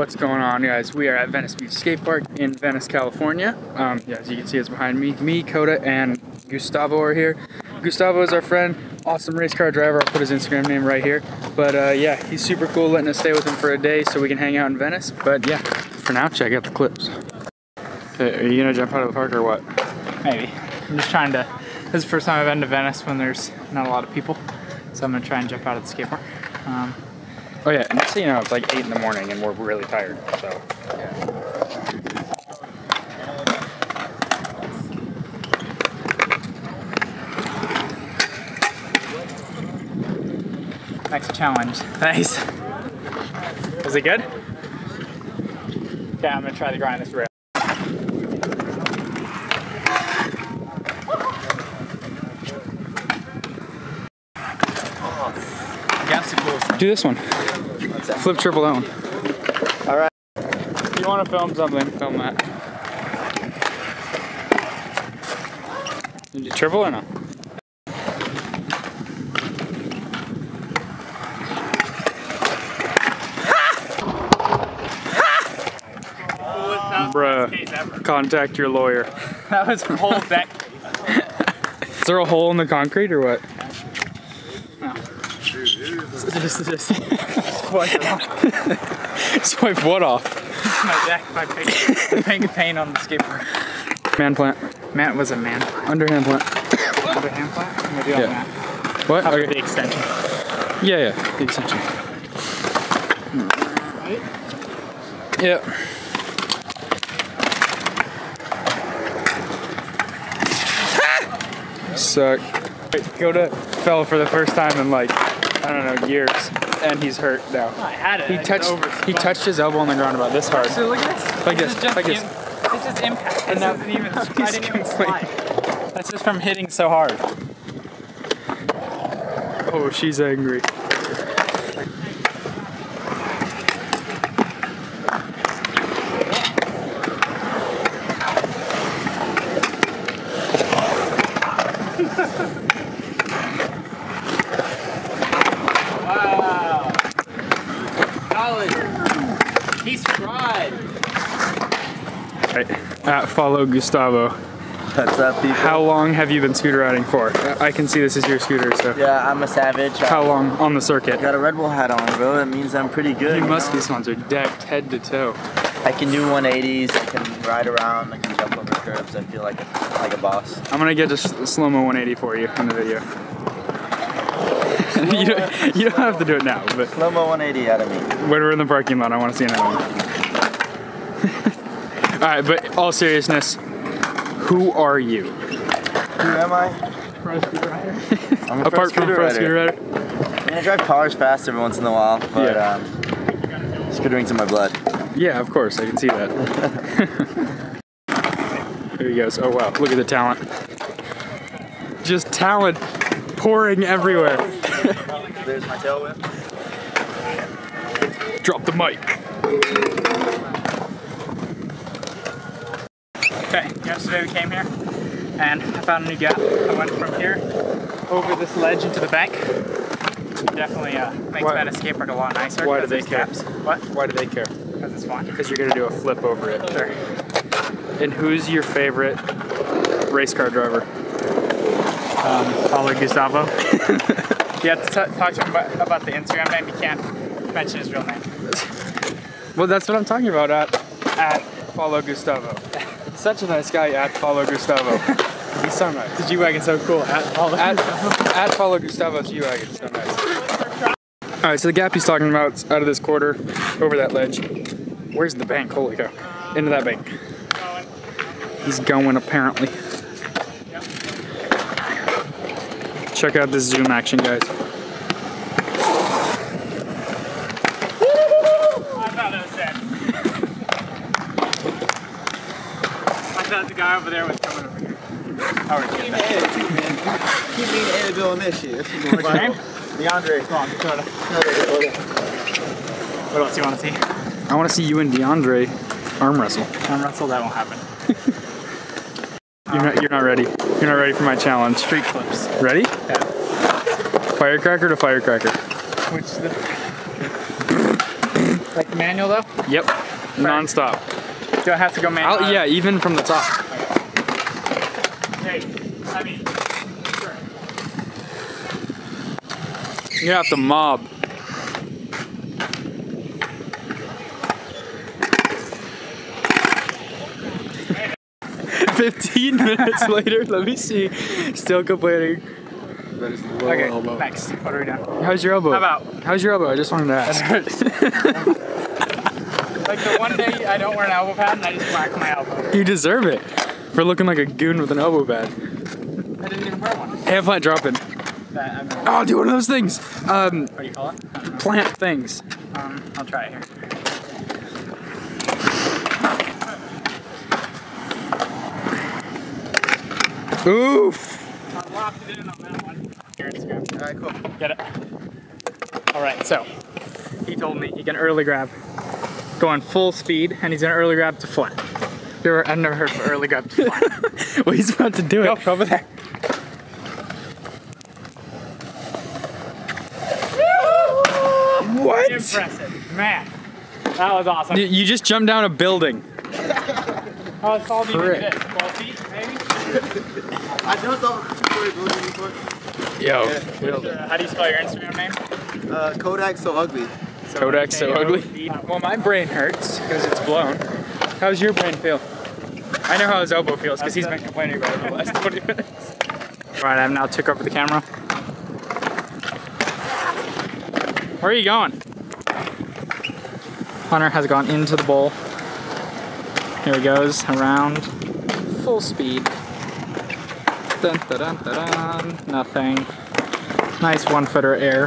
What's going on, guys? We are at Venice Beach Skate Park in Venice, California. Um, yeah, as you can see, it's behind me. Me, Kota, and Gustavo are here. Gustavo is our friend, awesome race car driver. I'll put his Instagram name right here. But uh, yeah, he's super cool, letting us stay with him for a day so we can hang out in Venice. But yeah, for now, check out the clips. Okay, are you gonna jump out of the park or what? Maybe. I'm just trying to. This is the first time I've been to Venice when there's not a lot of people, so I'm gonna try and jump out of the skate park. Um, Oh yeah, so you know, it's like 8 in the morning and we're really tired, so. next challenge. Nice. Is it good? Okay, I'm gonna try to grind this rail. Do this one. Flip triple that one. Alright. If you want to film something, film that. Triple or no? Bruh, contact your lawyer. That was whole deck. Is there a hole in the concrete or what? Just, just swipe it off. Swipe what off? my deck by paint, paying paint on the skateboard. Man plant. Matt was a man. Underhand plant. Underhand plant? I'm gonna do Yeah. that. What? After Okay. the extension. Yeah, yeah, the extension. Yep. Suck. Kota fell for the first time in like, I don't know, years. And he's hurt now. Oh, I had it. He touched he touched his elbow on the ground about this hard. So look at this. Like this. this, just like this. this is impact. This now- isn't even. I he's didn't even complaining. That's just from hitting so hard. Oh, she's angry. Wow. College. He's tried. Right. At follow Gustavo. Up, people? How long have you been scooter riding for? I can see this is your scooter, so. Yeah, I'm a savage. How long on the circuit? Got a Red Bull hat on, bro. That means I'm pretty good. You you must know? be sponsored. Decked head to toe. I can do 180s. I can ride around. I can jump over curbs. I feel like a, like a boss. I'm gonna get a slow mo 180 for you in the video. you, don't, you don't have to do it now, but Slow mo 180 out of me. when we're in the parking lot, I want to see another one. all right, but all seriousness, who are you? Who am I? I'm a Apart from scooter pro rider. scooter rider. I drive cars fast every once in a while, but Yeah. um, scootering's in my blood. Yeah, of course, I can see that. there he goes. Oh wow, look at the talent. Just talent pouring everywhere. There's my tail whip. Drop the mic. Okay, yesterday we came here and I found a new gap. I went from here over this ledge into the bank. Definitely uh, makes Why- Venice skate park a lot nicer. why do they care? gaps. What? Why do they care? Because it's fun. Because you're gonna do a flip over it. Sure. And who's your favorite race car driver? Um, Gustavo. you have to talk to him about, about the Instagram name. You can't mention his real name. Well, that's what I'm talking about at at follow Gustavo. Such a nice guy at follow Gustavo. He's so nice. The G-Wagon's so cool. At follow At, at follow Gustavo G wagon. So nice. All right, so the gap he's talking about is out of this quarter, over that ledge. Where's the bank? Holy cow! Into that bank. He's going apparently. Check out this zoom action, guys. I thought it was dead. I thought the guy over there was coming over here. Oh, we're getting that. Keep me in Annabelle and this shit. What's your name? DeAndre. Come on, throw it. What else do you want to see? I want to see you and DeAndre arm wrestle. Arm wrestle, that won't happen. You're not. You're not ready. You're not ready for my challenge. Street flips. Ready? Yeah. Firecracker to firecracker. Which the Like manual though? Yep. Non-stop. Do I have to go manual? I'll, yeah, even from the top. Hey, You have to mob. Fifteen minutes later, let me see. Still complaining. okay, next. What are we doing? How's your elbow? How about- How's your elbow? I just wanted to ask. Like the one day I don't wear an elbow pad and I just whack my elbow. you deserve it for looking like a goon with an elbow pad. I didn't even wear one. Hey, plant dropping. I Oh, do one of those things. Um, what do you call it? I plant things. Um, I'll try it here. Oof. I'm locked it in on that one. Your Instagram. All right, cool. Get it? All right, so he told me he can early grab, going full speed, and he's gonna early grab to flat. I've never heard of early grab to flat. well, he's about to do Go it. over there. What? Impressive, man. That was awesome. You, you just jumped down a building. How tall do you think it 12 feet, maybe? I jumped off a two-story building before. Yo. Uh, how do you spell your Instagram name? Uh, Kodak so ugly. Kodak so ugly. Well, my brain hurts because it's blown. How's your brain feel? I know how his elbow feels because he's been complaining about it for the last 20 minutes. All right, I've now took over the camera. Where are you going? Hunter has gone into the bowl. Here he goes, around, full speed. Dun, dun, dun. Nothing. Nice one footer air.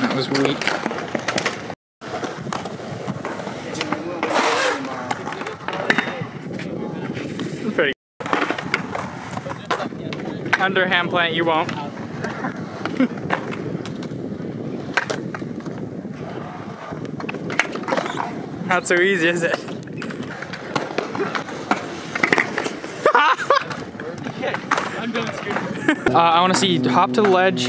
That was weak. Underhand plant, you won't. Not so easy, is it? Uh, I want to see you hop to the ledge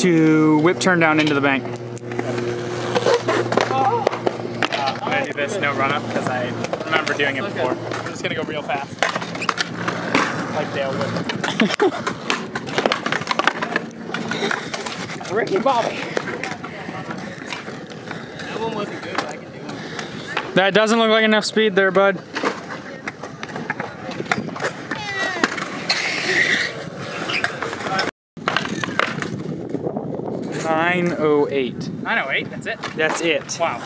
to whip turn down into the bank. I'm gonna do this no run up because I remember doing it before. I'm just gonna go real fast. Like Dale Whip. Ricky Bobby. That one wasn't good, but I can do it. That doesn't look like enough speed there, bud. Nine oh eight. 908, that's it. That's it. Wow.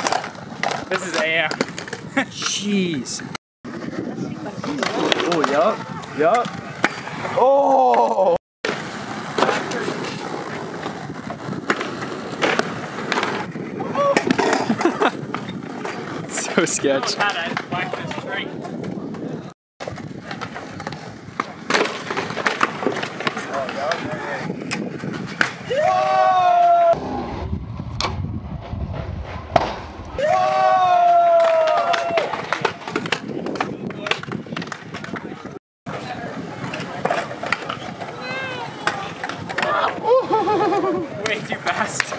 This is AM. Jeez. Oh, yup. Yup. Oh! So sketch. Had I whacked this straight. Way too fast.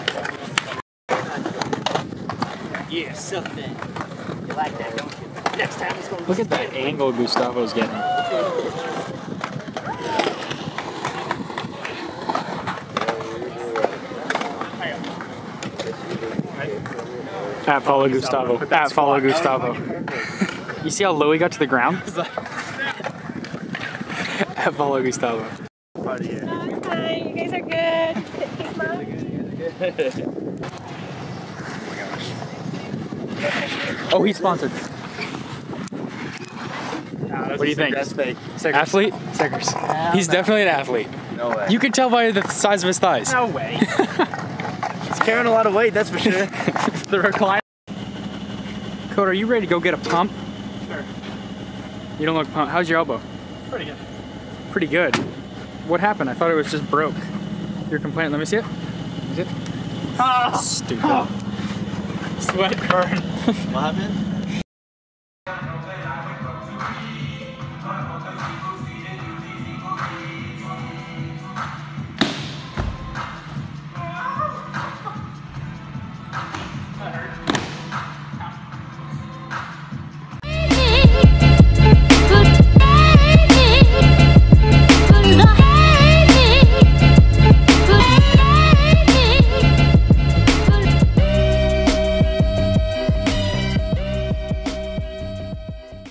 Yeah, something. You like that, don't you? Next time it's gonna Look at that angle Gustavo's getting. At follow Gustavo. At follow Gustavo. You see how low he got to the ground? At follow Gustavo. No, it's. You guys are good. Keep smiling. Oh, he's sponsored. What do you think? That's fake. Athlete? Sickers. He's definitely an athlete. No way. You can tell by the size of his thighs. No way. He's carrying a lot of weight, that's for sure. the recliner. Code, are you ready to go get a pump? Sure. You don't look pumped. How's your elbow? Pretty good. Pretty good. What happened? I thought it was just broke. You're complaining. Let me see it. Is it? Ah, Stupid. sweat burn. what happened?